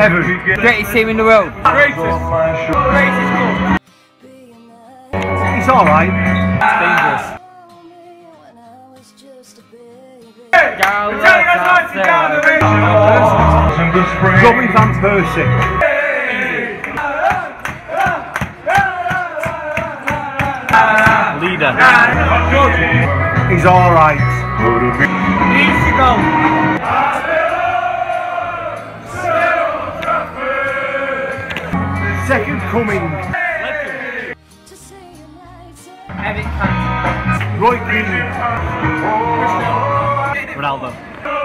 Evan. Greatest team in the world. Greatest. Greatest club. He's alright. Dangerous. Robin Van Persie. Leader. He's alright. Easy go. Second coming. Roy Keane. Ronaldo.